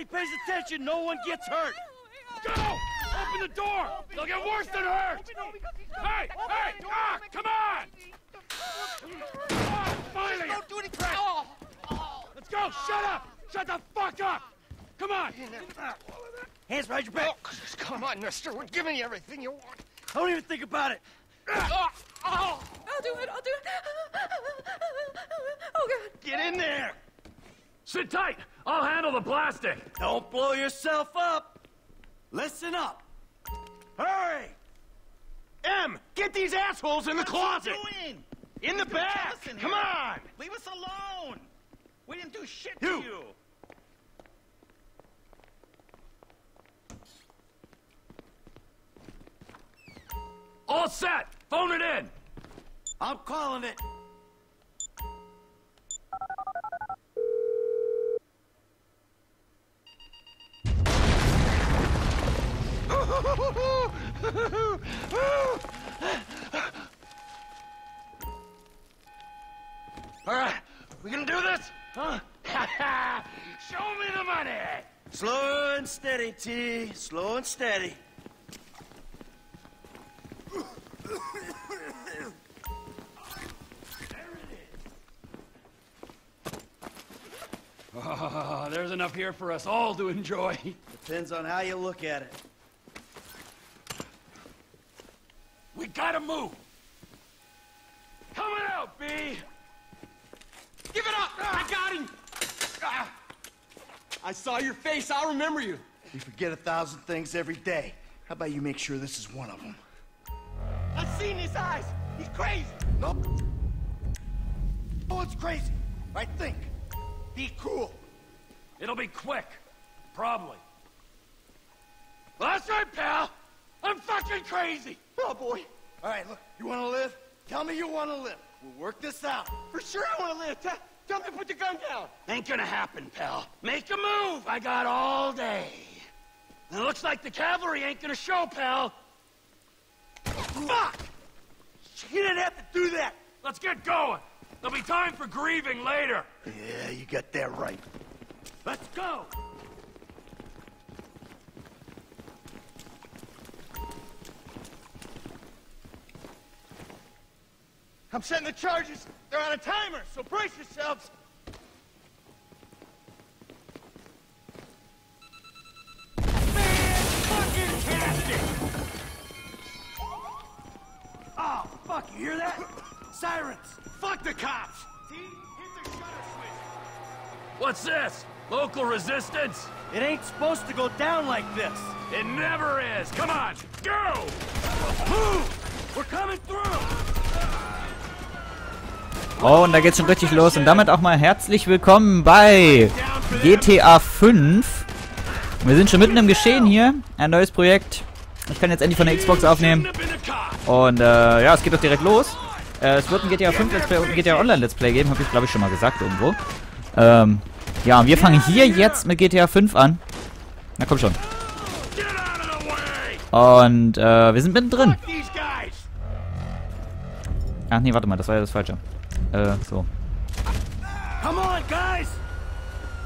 right, everybody pays attention. No one gets hurt. Go! Open the door! They'll get worse than hurt! Hey! Hey! Ah! Come on! Ah, finally! Don't do any crap. Let's go! Shut up! Shut the fuck up! Come on! Hands behind your back. Come on, mister. We're giving you everything you want. I Don't even think about it. Ah! Oh! I'll do it. I'll do it. Oh God. Get in there. Sit tight! I'll handle the plastic! Don't blow yourself up. Listen up. Hurry. M, get these assholes in the closet. doing? In the back. in Come on. Leave us alone! We didn't do shit You. to you! All set! Phone it in! I'm calling it. Slow and steady, T. Slow and steady. Ah, there's enough here for us all to enjoy. Depends on how you look at it. We gotta move! Coming out, B! Give it up. I got him. Ah. I saw your face. I'll remember you. You forget a thousand things every day. How about you make sure this is one of them? I've seen his eyes. He's crazy. No. No one's crazy. I think. Be cool. It'll be quick. Probably. Well, that's right, pal! I'm fucking crazy! Oh boy. All right, look. You want to live? Tell me you want to live. We'll work this out. For sure I want to live. Tell, tell to put the gun down. Ain't gonna happen, pal. Make a move! I got all day. And it looks like the cavalry ain't gonna show, pal. Fuck! You didn't have to do that. Let's get going. There'll be time for grieving later. Yeah, you got that right. Let's go. I'm setting the charges. They're on a timer, so brace yourselves. Oh, fuck, you hear that? Sirens. Fuck the cops. T, hit the shutter switch. What's this? Local resistance? It ain't supposed to go down like this. It never is. Come on, go! Move! We're coming through! Oh, und da geht's schon richtig los. Und damit auch mal herzlich willkommen bei GTA 5. Wir sind schon mitten im Geschehen hier. Ein neues Projekt. Ich kann jetzt endlich von der Xbox aufnehmen. Und äh, ja, es geht doch direkt los. Äh, es wird ein GTA 5 Let's Play und ein GTA Online Let's Play geben. Habe ich, glaube ich, schon mal gesagt irgendwo. Ähm, ja, und wir fangen hier jetzt mit GTA 5 an. Na komm schon. Und äh, wir sind mittendrin. Ach nee, warte mal, das war ja das Falsche. Äh, so. Come on, guys!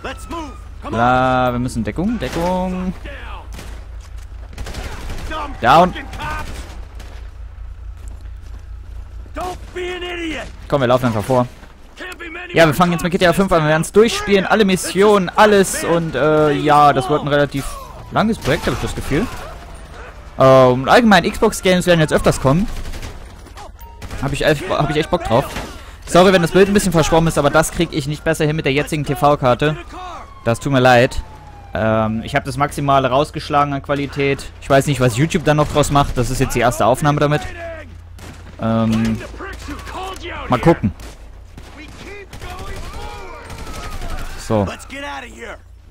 Let's move! Come on! Wir müssen Deckung, Deckung. Down. Komm, wir laufen einfach vor. Ja, wir fangen jetzt mit GTA in 5 an. Wir werden es durchspielen. Alle Missionen, alles. Und äh, ja, das wird ein relativ langes Projekt, habe ich das Gefühl. Ähm, allgemein, Xbox-Games werden jetzt öfters kommen. Habe ich, hab ich echt Bock drauf. Sorry, wenn das Bild ein bisschen verschwommen ist, aber das kriege ich nicht besser hin mit der jetzigen TV-Karte. Das tut mir leid. Ähm, ich habe das Maximale rausgeschlagen an Qualität. Ich weiß nicht, was YouTube dann noch draus macht. Das ist jetzt die erste Aufnahme damit. Ähm, mal gucken. So.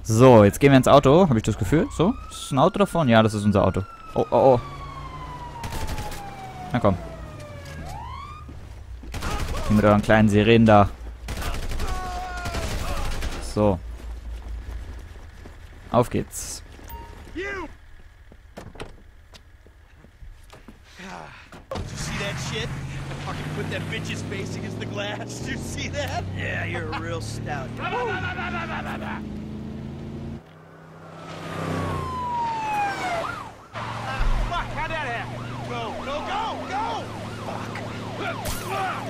So, jetzt gehen wir ins Auto, habe ich das Gefühl. So, ist ein Auto davon? Ja, das ist unser Auto. Oh, oh, oh. Na komm. Mit euren kleinen Sirenen da. So. Auf geht's. See that shit? Fucking with that bitch's face against the glass. Did you see that? Yeah, you're a real stout. Fuck, how'd that happen? Go, go, go, go! Fuck!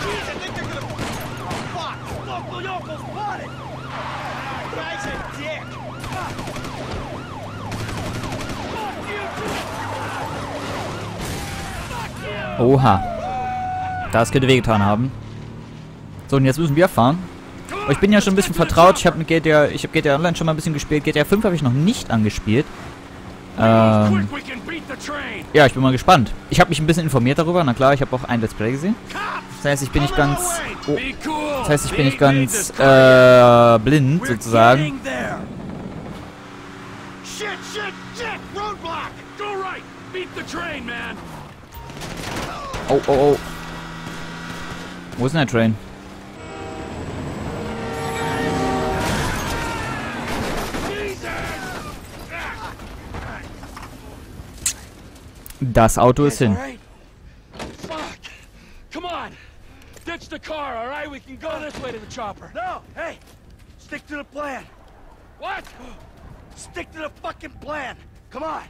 Jeez, I think they're gonna... Oh, fuck! Local yokel spotted! Guy's a dick! Oha. Das könnte wehgetan haben. So, und jetzt müssen wir fahren. Aber ich bin ja schon ein bisschen vertraut. Ich habe mit GTA, ich GTA Online schon mal ein bisschen gespielt. GTA 5 habe ich noch nicht angespielt. Ähm, ja, ich bin mal gespannt. Ich habe mich ein bisschen informiert darüber. Na klar, ich habe auch ein Let's Play gesehen. Das heißt, ich bin nicht ganz, oh, das heißt, ich bin nicht ganz äh, blind sozusagen. Shit, shit, shit! Roadblock! Go right! Beat the train, man! Oh, oh, oh. Wo ist denn der Train? Das Auto ist hin. All right? Fuck! Come on! Ditch the car, alright? We can go this way to the chopper. No, hey, stick to the plan. What? Stick to the fucking plan. Come on.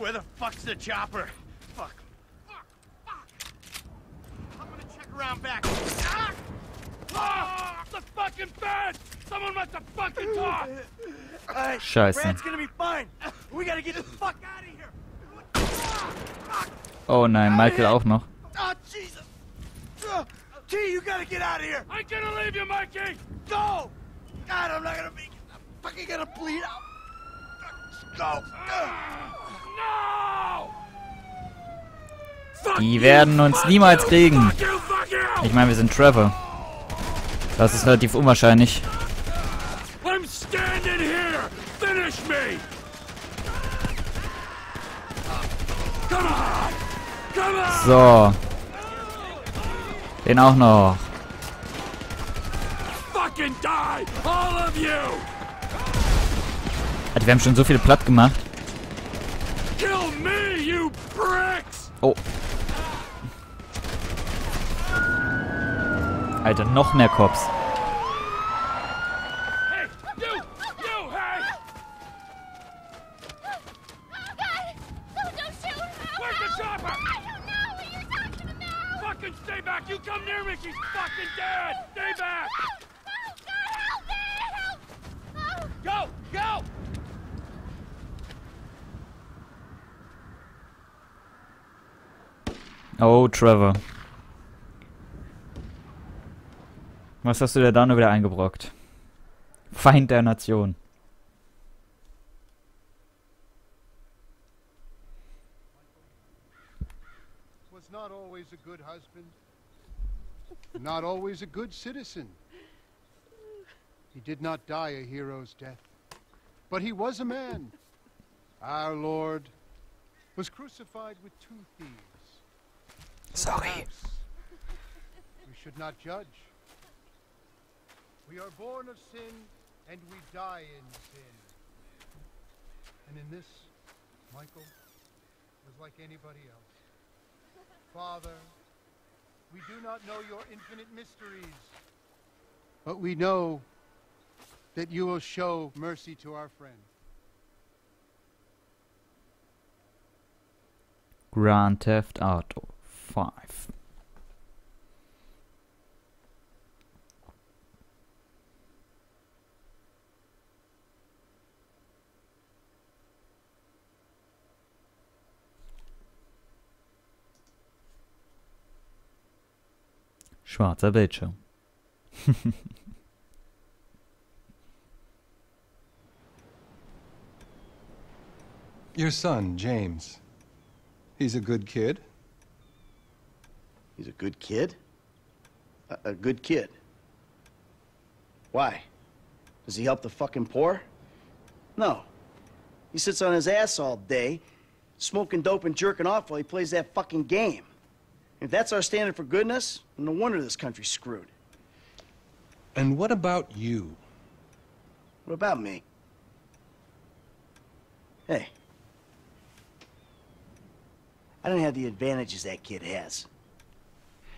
Where the fuck's the chopper? Fuck. Fuck. Fuck. I'm gonna check around back. Ah! Ah! The fucking fence! Someone must have fucking talked! All right, Scheiße. Brad's gonna be fine. We gotta get the fuck out of here. Ah! Oh nein, Michael auch noch. Oh, Jesus. Uh, T, you gotta get out of here. I'm gonna leave you, Mikey! Go! God, I'm not gonna make it. I'm fucking gonna bleed out. Go. No! Die werden uns niemals kriegen. Ich meine, wir sind Trevor. Das ist relativ unwahrscheinlich. So. Den auch noch. Alter, wir haben schon so viele platt gemacht. Kill me, you pricks! Oh. Alter, noch mehr Cops. Hey, you! You, hey! God! Don't, don't shoot! Help, Where's the help! chopper? I don't know what you're talking about! Fucking stay back! You come near me, she's fucking dead! Stay back! Oh, God, help me! Help! Oh. Go! Go! Oh, Trevor. Was hast du dir da nur wieder eingebrockt? Feind der Nation. was not always a good husband, not always a good citizen. He did not die a hero's death, but he was a man. Our Lord was crucified with two thieves. Sorry. We should not judge. We are born of sin and we die in sin. And in this, Michael was like anybody else. Father, we do not know your infinite mysteries, but we know that you will show mercy to our friend. Grand Theft Auto 5. Schwarzer Bildschirm. Your son, James. He's a good kid. He's a good kid? A, a good kid. Why? Does he help the fucking poor? No. He sits on his ass all day, smoking dope and jerking off while he plays that fucking game. If that's our standard for goodness, no wonder this country's screwed. And what about you? What about me? Hey. I don't have the advantages that kid has.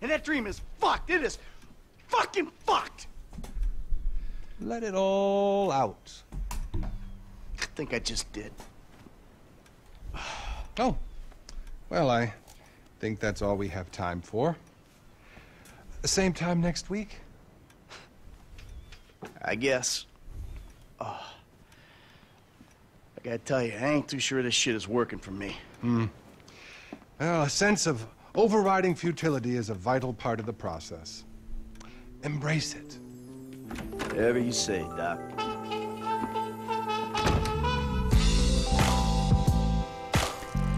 And that dream is fucked. It is fucking fucked. Let it all out. I think I just did. Oh. Well, I think that's all we have time for. Same time next week? I guess. Oh. I gotta tell you, I ain't too sure this shit is working for me. Hmm. Well, a sense of overriding futility is a vital part of the process. Embrace it. Whatever you say, Doc.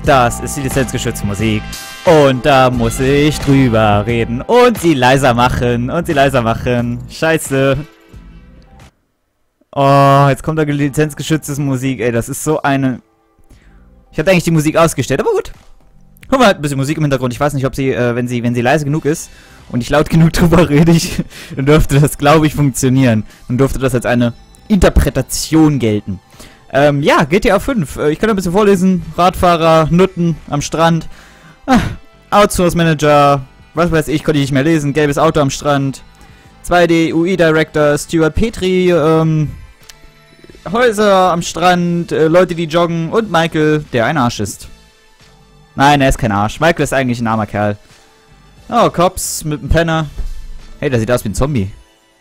Das ist die lizenzgeschützte Musik. Und da muss ich drüber reden. Und sie leiser machen. Und sie leiser machen. Scheiße. Oh, jetzt kommt da lizenzgeschützte Musik. Ey, das ist so eine... Ich hatte eigentlich die Musik ausgestellt, aber gut. Guck mal, ein bisschen Musik im Hintergrund. Ich weiß nicht, ob sie, äh, wenn sie, wenn sie leise genug ist und ich laut genug drüber rede, ich, dann dürfte das, glaube ich, funktionieren. Dann dürfte das als eine Interpretation gelten. Ähm, ja, GTA 5. Äh, ich kann ein bisschen vorlesen. Radfahrer, Nutten am Strand. Ah, Outsource Manager. Was weiß ich, konnte ich nicht mehr lesen. Gelbes Auto am Strand. 2D UI Director, Stuart Petri, ähm, Häuser am Strand, äh, Leute, die joggen und Michael, der ein Arsch ist. Nein, er ist kein Arsch. Michael ist eigentlich ein armer Kerl. Oh, Cops mit einem Penner. Hey, der sieht aus wie ein Zombie.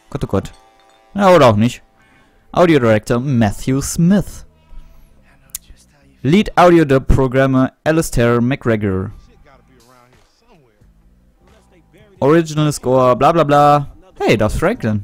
Gott, oh Gott. Ja, oder auch nicht. Audio Director Matthew Smith. Lead Audio Dub Programmer Alistair McGregor. Original Score, bla bla bla. Hey, das ist Franklin.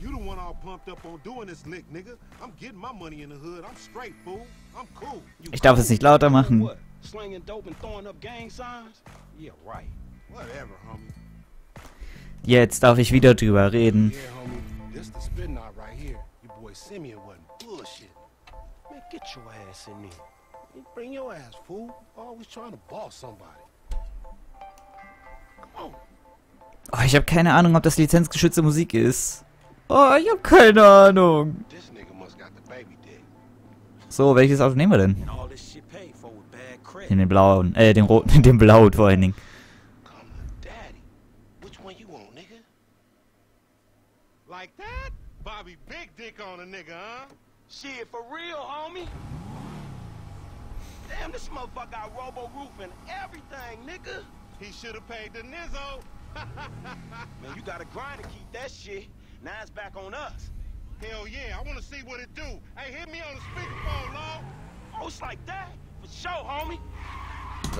You the one all pumped up on doing this lick, nigga. I'm getting my money in the hood. I'm straight, fool. I'm cool. You Ich darf es nicht lauter machen. Slinging dope and throwing up gang signs? Yeah, right. Whatever, homie. Jetzt darf ich wieder drüber reden. Yeah, homie. This the spin knot right here. Your boy Simeon wasn't bullshit. Man, get your ass in there. Hey, Bring your ass, fool. Always trying to boss somebody. Come on. Oh, ich habe keine Ahnung, ob das lizenzgeschützte Musik ist. Oh, ich habe keine Ahnung. This nigga must got the baby dick. So, welches Auto nehmen wir denn? And all this shit paid for with bad credit. Den blauen, äh, den roten, den blauen vor allen Dingen. Come to daddy. Which one you want, nigga? Like that? Bobby big dick on a nigga, huh? Shit, for real, homie? Damn, this motherfucker got robo roof and everything, nigga. He should have paid the nizzo. Man, you gotta grind to keep that shit. Now it's back on us. Hell yeah, I want to see what it do. Hey, hit me on the speakerphone, Long. Oh, it's like that? For sure, homie.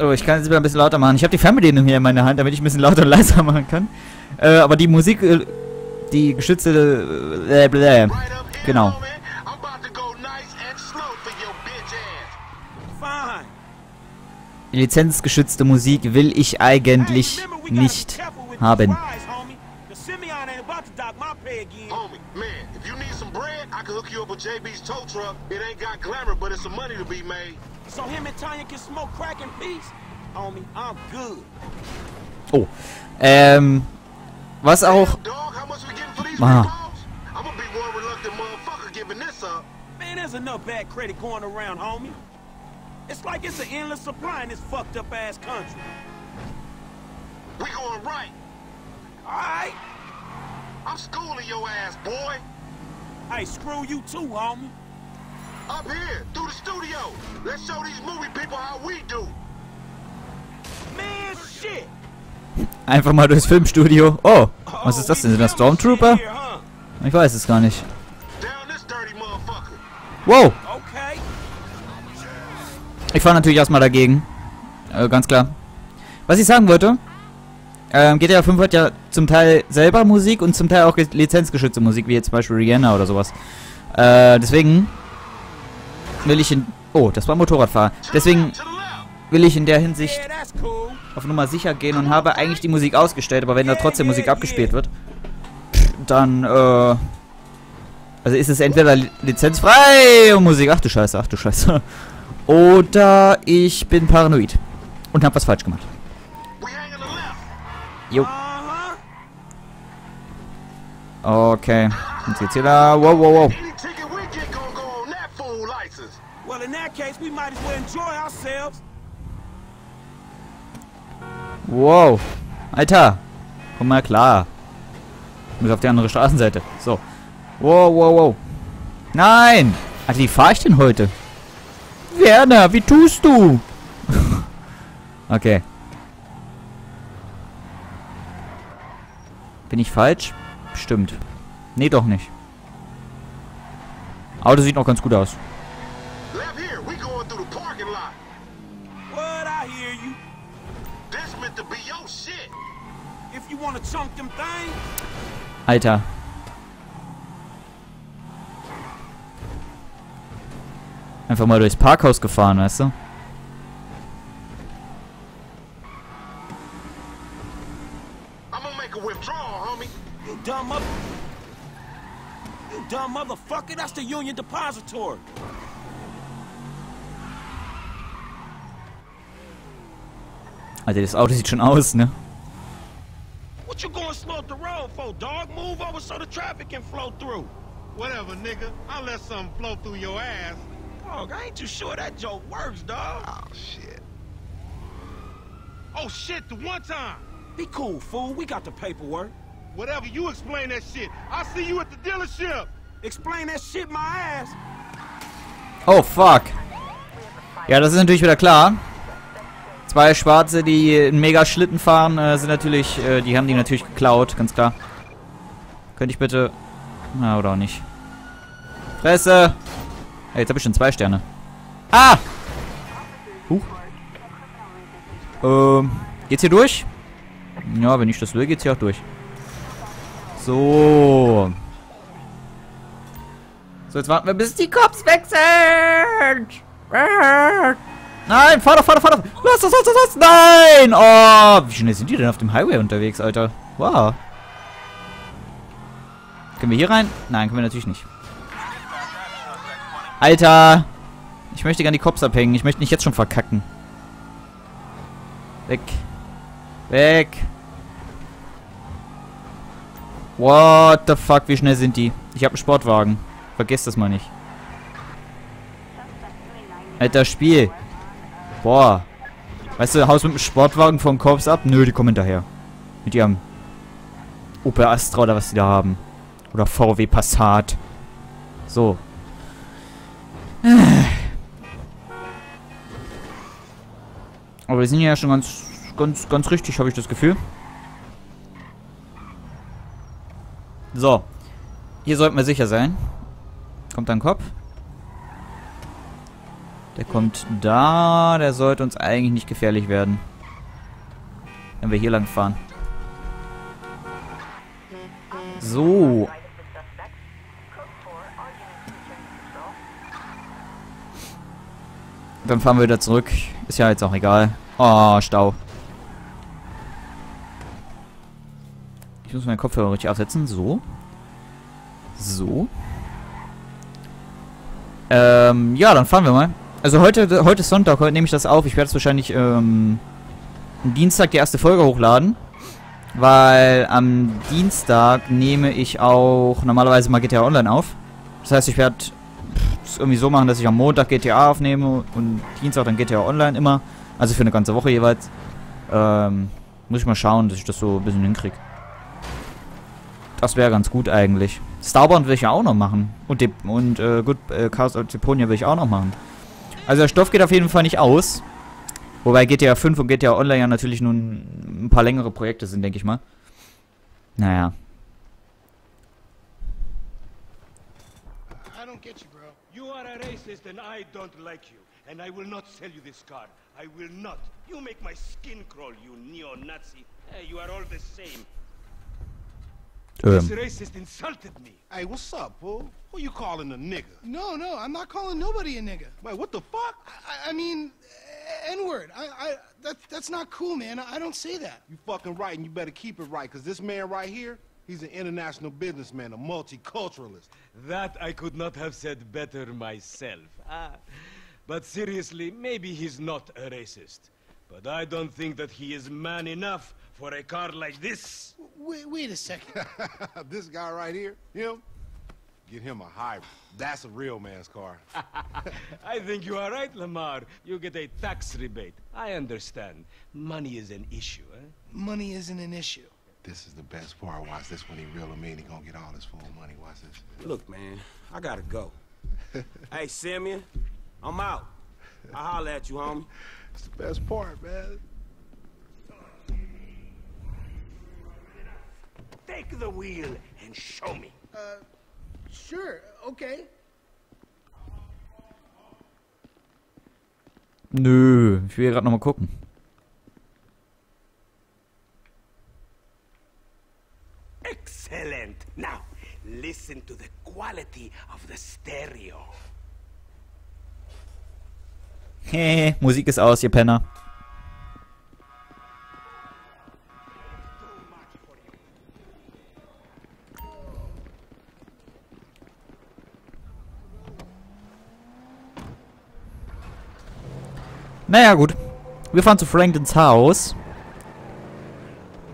Oh, ich kann es wieder ein bisschen lauter machen. Ich habe die Fernbedienung hier in meiner Hand, damit ich ein bisschen lauter und leiser machen kann. Äh, aber die Musik, äh, die geschützte, äh, here, genau. homie. I'm about to go nice and slow for your bitch ass. Fine. Die lizenzgeschützte Musik will ich eigentlich nicht haben. To dock my pay again. Homie, man, if you need some bread, I can hook you up with JB's tow truck. It ain't got glamour, but it's some money to be made. So him and Tanya can smoke crack in peace? Homie, I'm good. Oh. Ähm, was auch... Damn, dog, how much we getting for these Ah. recalls? I'm gonna be one reluctant motherfucker giving this up. Man, there's enough bad credit going around, homie. It's like it's an endless supply in this fucked up ass country. We going right. Alright? I'm schooling your ass, boy. Hey, screw you too, homie. Up here, through the studio. Let's show these movie people how we do. Man, shit! Einfach mal durchs Filmstudio. Oh, was ist das denn? Sind das Stormtrooper? Here, huh? Ich weiß es gar nicht. Down this dirty motherfucker. Wow, Okay. ich fahre natürlich erstmal dagegen. Äh, ganz klar. Was ich sagen wollte, ähm, GTA 5 hat ja zum Teil selber Musik und zum Teil auch ge- lizenzgeschützte Musik, wie jetzt zum Beispiel Rihanna oder sowas. Äh, deswegen will ich in... Oh, das war Motorradfahrer. Deswegen will ich in der Hinsicht auf Nummer sicher gehen und habe eigentlich die Musik ausgestellt, aber wenn da trotzdem Musik abgespielt wird, dann, äh, also ist es entweder li- lizenzfrei Musik, ach du Scheiße, ach du Scheiße, oder ich bin paranoid und habe was falsch gemacht. Jo, okay, jetzt geht's hier da, wow, wow, wow. Wow. Alter. Komm mal klar. Ich muss auf die andere Straßenseite. So. Wow, wow, wow. Nein. Alter, wie fahre ich denn heute? Werner, wie tust du? okay. Bin ich falsch? Stimmt. Nee, doch nicht. Auto sieht noch ganz gut aus. Alter. Einfach mal durchs Parkhaus gefahren, weißt du? Motherfucker, that's the Union Depository. Alter, das Auto sieht schon aus, ne? What you gonna slow up the road for, dog? Move over so the traffic can flow through. Whatever, nigga. I'll let something flow through your ass. Dog, I ain't too sure that joke works, dog. Oh, shit. Oh, shit, the one time. Be cool, fool. We got the paperwork. Whatever, you explain that shit. I'll see you at the dealership. Oh, fuck. Ja, das ist natürlich wieder klar. Zwei Schwarze, die einen mega Schlitten fahren, äh, sind natürlich, äh, die haben die natürlich geklaut, ganz klar. Könnte ich bitte... Na, oder auch nicht. Fresse! Hey, jetzt habe ich schon zwei Sterne. Ah! Huch. Ähm, geht's hier durch? Ja, wenn ich das will, geht's hier auch durch. So. So, jetzt warten wir, bis die Cops weg. Nein, fahr doch, fahr doch, fahr doch. Lass das, lass das, lass Nein! Oh, wie schnell sind die denn auf dem Highway unterwegs, Alter? Wow. Können wir hier rein? Nein, können wir natürlich nicht. Alter! Ich möchte gerne die Cops abhängen. Ich möchte nicht jetzt schon verkacken. Weg. Weg. What the fuck, wie schnell sind die? Ich habe einen Sportwagen. Vergesst das mal nicht. Alter, Spiel. Boah. Weißt du, haust mit dem Sportwagen vom Korps ab? Nö, die kommen hinterher. Mit ihrem Opel Astra oder was die da haben. Oder VW Passat. So. Aber wir sind ja schon ganz, ganz, ganz richtig, habe ich das Gefühl. So. Hier sollten wir sicher sein. Kommt ein Kopf? Der kommt da. Der sollte uns eigentlich nicht gefährlich werden. Wenn wir hier lang fahren. So. Dann fahren wir wieder zurück. Ist ja jetzt auch egal. Oh, Stau. Ich muss meinen Kopfhörer richtig aufsetzen. So. So. Ähm, ja, dann fahren wir mal. Also heute, heute ist Sonntag, heute nehme ich das auf. Ich werde es wahrscheinlich ähm, am Dienstag die erste Folge hochladen. Weil am Dienstag nehme ich auch normalerweise mal GTA Online auf. Das heißt, ich werde es irgendwie so machen, dass ich am Montag GTA aufnehme und Dienstag dann GTA Online immer. Also für eine ganze Woche jeweils. Ähm, muss ich mal schauen, dass ich das so ein bisschen hinkriege. Das wäre ganz gut eigentlich. Starbound will ich ja auch noch machen. Und, De und äh, gut, äh, Chaos of Deponia will ich auch noch machen. Also der Stoff geht auf jeden Fall nicht aus. Wobei GTA 5 und GTA Online ja natürlich nun ein paar längere Projekte sind, denke ich mal. Naja. I don't get you, bro. You are a racist and I don't like you. And I will not sell you this car. I will not. You make my skin crawl, you neo-Nazi. Hey, you are all the same. This Ähm, racist insulted me. Hey, what's up, fool? Who you calling a nigga? No, no, I'm not calling nobody a nigga. Wait, what the fuck? I, I mean, N-word. I, I, that, that's not cool, man. I don't say that. You fucking right, and you better keep it right, because this man right here, he's an international businessman, a multiculturalist. That I could not have said better myself. Ah. But seriously, maybe he's not a racist. But I don't think that he is man enough for a car like this. Wait, wait a second. this guy right here, him, get him a hybrid. That's a real man's car. I think you are right, Lamar. You get a tax rebate. I understand. Money is an issue, eh? Money isn't an issue. this is the best part. Watch this when he real him in. He gonna get all his full money. Watch this. Look, man, I gotta go. hey, Simeon, I'm out. I'll holler at you, homie. It's the best part, man. Take the wheel and show me. Sure, okay. nö, ich will gerade nochmal gucken. Excellent. Now, listen to the quality of the stereo. Hehe, Musik ist aus, ihr Penner. Naja, gut. Wir fahren zu Franklins Haus.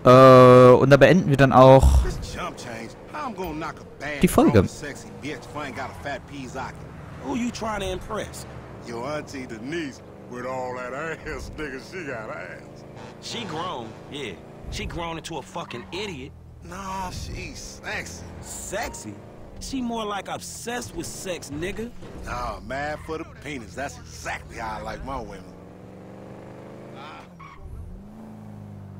Äh, und da beenden wir dann auch This jump change. How I'm gonna knock a bad, Die Folge. grown, sexy bitch if I ain't got a fat pizzaki. Who you trying to impress? Your auntie Denise, with all that ass, nigga, she got ass. She grown, yeah. She grown into a fucking idiot. Nah, she's sexy. Sexy? She more like obsessed with sex, nigga. Nah, mad for the penis. That's exactly how I like my women.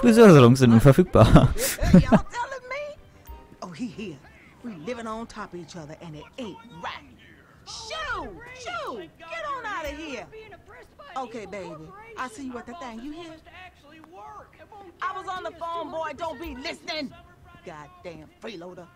Friseursalons sind unverfügbar. Oh, he here. We living on top of each other, and it ain't right. Shoo! Shoo! Get on out of here. Okay, baby. I see you at the thing. You hear? I was on the phone, boy. Don't be listening. Goddamn freeloader.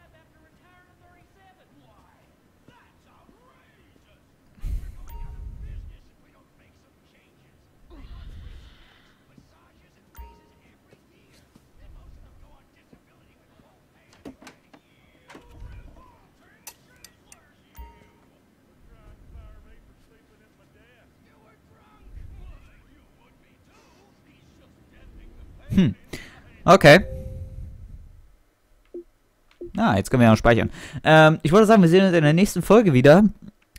Okay. Ah, jetzt können wir ja noch speichern. Ähm, ich wollte sagen, wir sehen uns in der nächsten Folge wieder.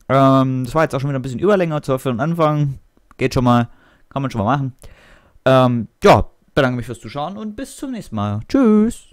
Ähm, das war jetzt auch schon wieder ein bisschen Überlänge zur für den Anfang. Geht schon mal. Kann man schon mal machen. Ähm, ja, bedanke mich fürs Zuschauen und bis zum nächsten Mal. Tschüss.